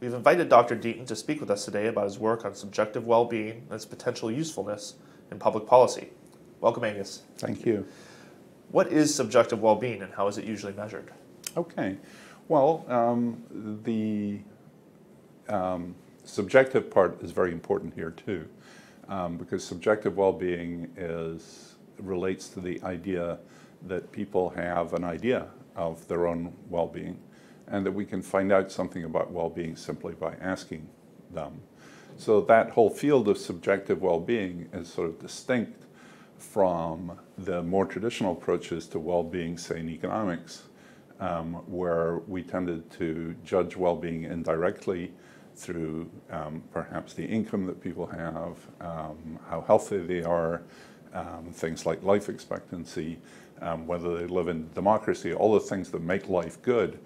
We've invited Dr. Deaton to speak with us today about his work on subjective well being and its potential usefulness in public policy. Welcome, Angus. Thank you. What is subjective well being and how is it usually measured? Okay. Well, um, the um, subjective part is very important here too, um, because subjective well being is relates to the idea that people have an idea of their own well being and that we can find out something about well being simply by asking them. So, that whole field of subjective well being is sort of distinct from the more traditional approaches to well being, say, in economics, um, where we tended to judge well being indirectly through um, perhaps the income that people have, um, how healthy they are, um, things like life expectancy, um, whether they live in democracy, all the things that make life good.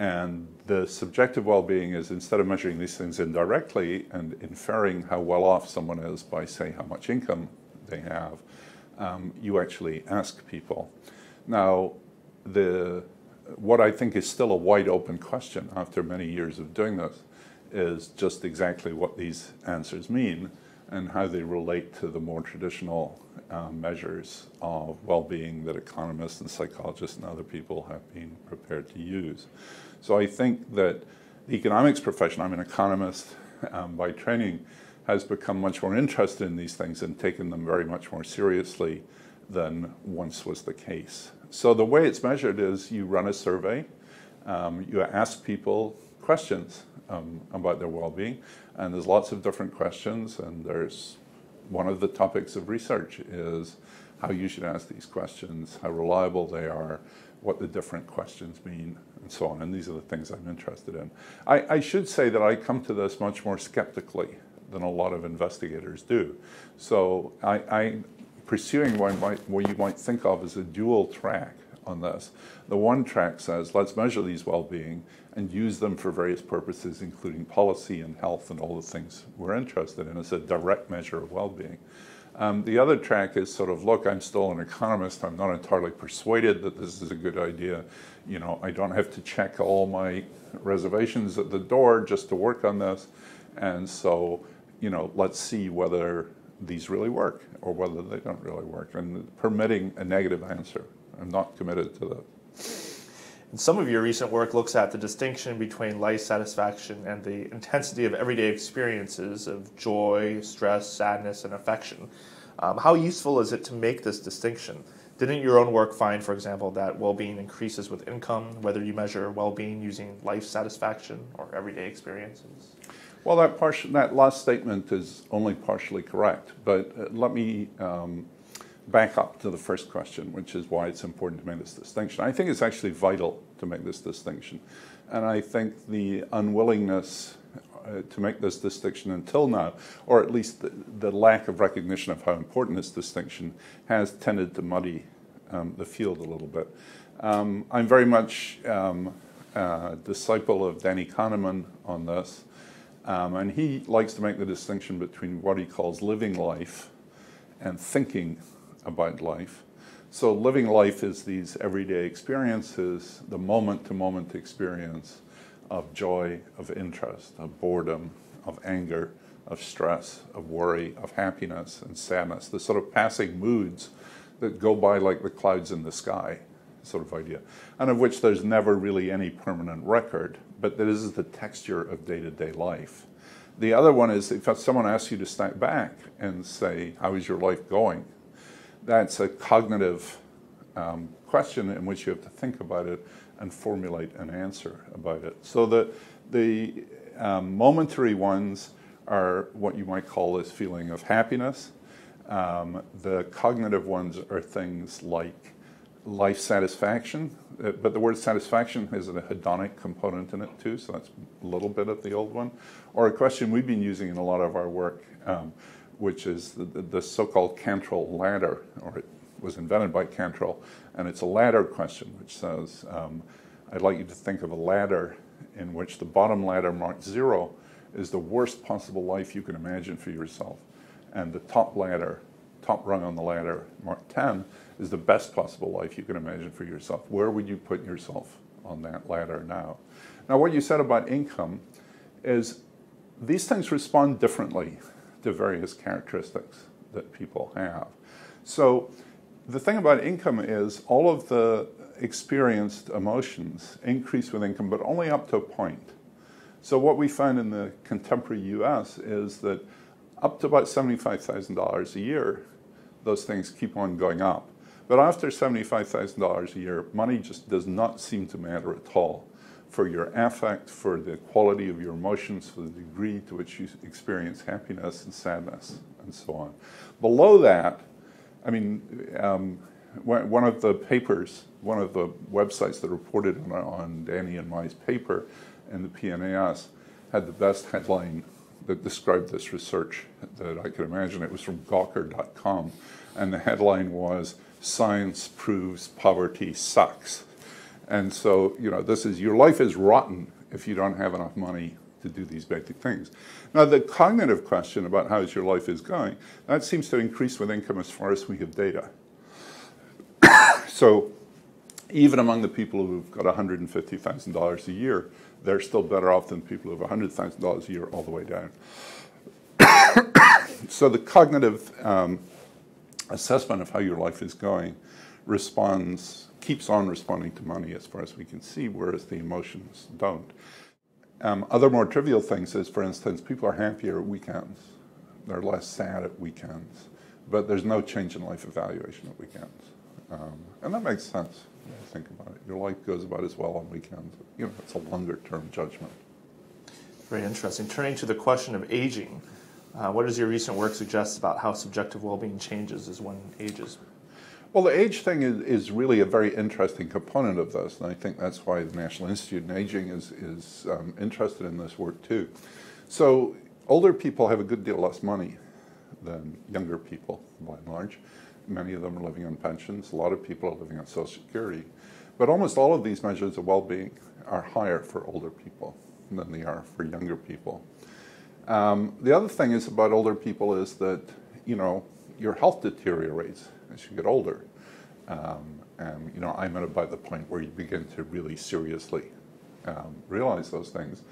And the subjective well being is instead of measuring these things indirectly and inferring how well off someone is by, say, how much income they have, um, you actually ask people. Now, the, what I think is still a wide open question after many years of doing this is just exactly what these answers mean and how they relate to the more traditional um, measures of well being that economists and psychologists and other people have been prepared to use. So I think that the economics profession, I'm an economist um, by training, has become much more interested in these things and taken them very much more seriously than once was the case. So the way it's measured is you run a survey, um, you ask people questions um, about their well-being, and there's lots of different questions. And there's one of the topics of research is how you should ask these questions, how reliable they are, what the different questions mean, and so on. And these are the things I'm interested in. I, I should say that I come to this much more skeptically than a lot of investigators do. So I, I pursuing what, might, what you might think of as a dual track on this. The one track says, let's measure these well-being and use them for various purposes, including policy and health and all the things we're interested in as a direct measure of well-being. Um, the other track is sort of, look, I'm still an economist. I'm not entirely persuaded that this is a good idea. You know, I don't have to check all my reservations at the door just to work on this. And so, you know, let's see whether these really work or whether they don't really work. And permitting a negative answer I'm not committed to that. And some of your recent work looks at the distinction between life satisfaction and the intensity of everyday experiences of joy, stress, sadness, and affection. Um, how useful is it to make this distinction? Didn't your own work find, for example, that well being increases with income, whether you measure well being using life satisfaction or everyday experiences? Well, that, part, that last statement is only partially correct, but uh, let me um, back up to the first question, which is why it's important to make this distinction. I think it's actually vital to make this distinction. And I think the unwillingness uh, to make this distinction until now, or at least the, the, lack of recognition of how important this distinction has tended to muddy um, the field a little bit. Um, I'm very much um, a disciple of Danny Kahneman on this, um, and he likes to make the distinction between what he calls living life and thinking about life. So living life is these everyday experiences, the moment to moment experience of joy, of interest, of boredom, of anger, of stress, of worry, of happiness and sadness, the sort of passing moods that go by like the clouds in the sky sort of idea, and of which there's never really any permanent record, but that is the texture of day to day life. The other one is if someone asks you to step back and say, How is your life going? That's a cognitive um, question in which you have to think about it and formulate an answer about it. So the, the um, momentary ones are what you might call this feeling of happiness. Um, the cognitive ones are things like life satisfaction, uh, but the word satisfaction has a hedonic component in it too, so that's a little bit of the old one. Or a question we've been using in a lot of our work, um, which is the, the so-called Cantril ladder, or it was invented by Cantril, and it's a ladder question, which says, um, I'd like you to think of a ladder in which the bottom ladder marked zero is the worst possible life you can imagine for yourself, and the top ladder, top rung on the ladder marked 10 is the best possible life you can imagine for yourself. Where would you put yourself on that ladder now? Now, what you said about income is these things respond differently to various characteristics that people have. So the thing about income is all of the experienced emotions increase with income, but only up to a point. So what we find in the contemporary U.S. is that up to about $75,000 a year, those things keep on going up. But after $75,000 a year, money just does not seem to matter at all for your affect, for the quality of your emotions, for the degree to which you experience happiness and sadness, and so on. Below that, I mean, um, one of the papers, one of the websites that reported on, on Danny and my paper in the PNAS had the best headline that described this research that I could imagine. It was from Gawker.com, and the headline was "Science proves poverty sucks." And so, you know, this is your life is rotten if you don't have enough money to do these basic things. Now, the cognitive question about how your life is going, that seems to increase with income as far as we have data. so, even among the people who've got $150,000 a year, they're still better off than people who have $100,000 a year all the way down. so, the cognitive um, assessment of how your life is going responds keeps on responding to money as far as we can see, whereas the emotions don't. Um, other more trivial things is, for instance, people are happier at weekends. They're less sad at weekends. But there's no change in life evaluation at weekends. Um, and that makes sense when you think about it. Your life goes about as well on weekends. You know, it's a longer term judgment. Very interesting. Turning to the question of aging, uh, what does your recent work suggest about how subjective well being changes as one ages? Well, the age thing is, is really a very interesting component of this, and I think that's why the National Institute on Aging is, is um, interested in this work too. So, older people have a good deal less money than younger people, by and large. Many of them are living on pensions, a lot of people are living on Social Security. But almost all of these measures of well being are higher for older people than they are for younger people. Um, the other thing is about older people is that, you know, your health deteriorates as you get older. Um, and you know, I'm at about the point where you begin to really seriously um, realize those things.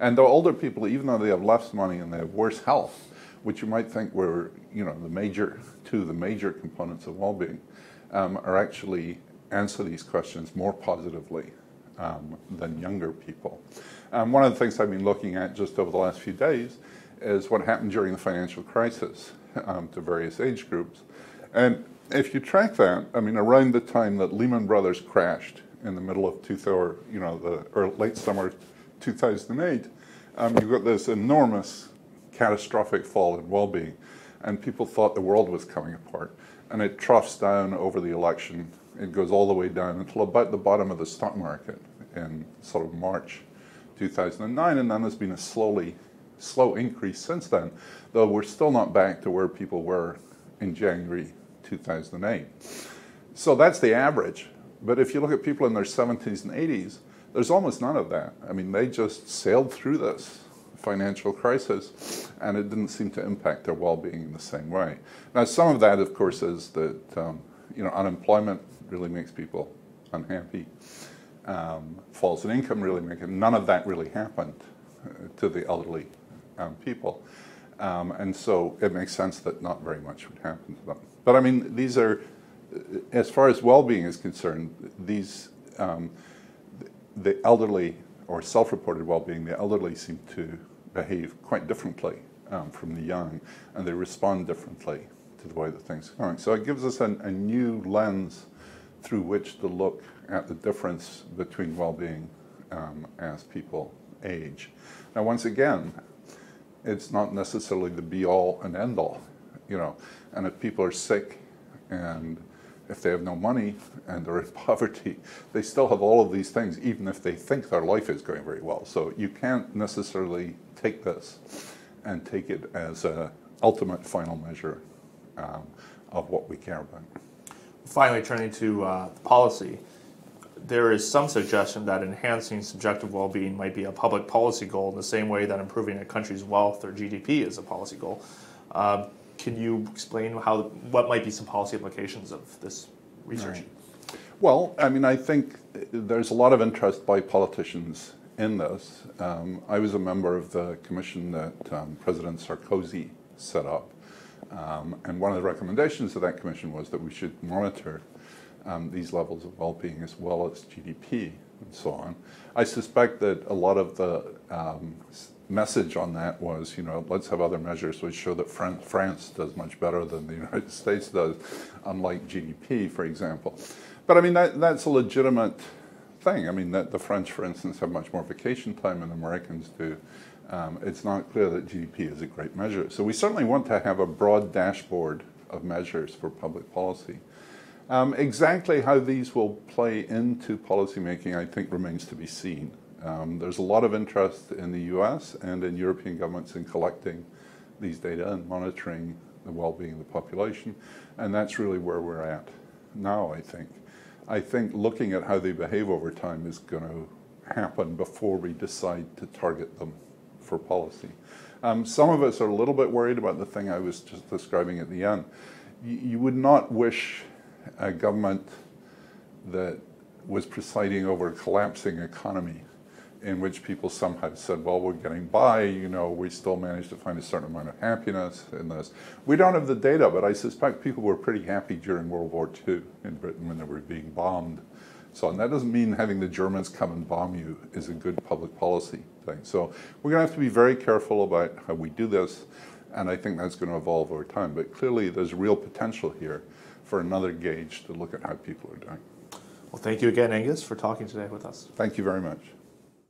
And the older people, even though they have less money and they have worse health, which you might think were you know the major two the major components of well-being, um, are actually answer these questions more positively um, than younger people. Um, one of the things I've been looking at just over the last few days is what happened during the financial crisis um, to various age groups. And if you track that, I mean, around the time that Lehman Brothers crashed in the middle of two, or you know, the or late summer 2008, um, you got this enormous catastrophic fall in well-being, and people thought the world was coming apart. And it troughs down over the election. It goes all the way down until about the bottom of the stock market in sort of March 2009, and then there's been a slowly slow increase since then, though we're still not back to where people were in January 2008. So that's the average. But if you look at people in their 70s and 80s, there's almost none of that. I mean, they just sailed through this financial crisis, and it didn't seem to impact their well-being in the same way. Now, some of that, of course, is that um, you know unemployment really makes people unhappy. Um, falls in income really make it. None of that really happened uh, to the elderly um, people. Um, and so it makes sense that not very much would happen to them. But I mean, these are, as far as well being is concerned, these, um, the elderly or self reported well being, the elderly seem to behave quite differently um, from the young, and they respond differently to the way that things are going. So it gives us an, a new lens through which to look at the difference between well being um, as people age. Now, once again, it's not necessarily the be all and end all, you know. And if people are sick and if they have no money and they're in poverty, they still have all of these things, even if they think their life is going very well. So you can't necessarily take this and take it as an ultimate final measure um, of what we care about. Finally, turning to uh, policy there is some suggestion that enhancing subjective well being might be a public policy goal in the same way that improving a country's wealth or GDP is a policy goal. Um, can you explain how what might be some policy implications of this research? Right. Well, I mean, I think there's a lot of interest by politicians in this. Um, I was a member of the commission that um, President Sarkozy set up. Um, and one of the recommendations of that commission was that we should monitor um, these levels of well-being as well as GDP and so on. I suspect that a lot of the um, message on that was, you know, let's have other measures which show that Fran- France does much better than the United States does, unlike GDP, for example. But I mean, that, that's a legitimate thing. I mean, that the French, for instance, have much more vacation time than Americans do. Um, it's not clear that GDP is a great measure. So we certainly want to have a broad dashboard of measures for public policy. Um, exactly how these will play into policymaking, I think, remains to be seen. Um, there's a lot of interest in the US and in European governments in collecting these data and monitoring the well being of the population, and that's really where we're at now, I think. I think looking at how they behave over time is going to happen before we decide to target them for policy. Um, some of us are a little bit worried about the thing I was just describing at the end. You, you would not wish a government that was presiding over a collapsing economy in which people somehow said, well, we're getting by, you know, we still managed to find a certain amount of happiness in this. We don't have the data, but I suspect people were pretty happy during World War II in Britain when they were being bombed. So and that doesn't mean having the Germans come and bomb you is a good public policy thing. So we're going to have to be very careful about how we do this, and I think that's going to evolve over time. But clearly, there's real potential here for another gauge to look at how people are doing. Well, thank you again, Angus, for talking today with us. Thank you very much.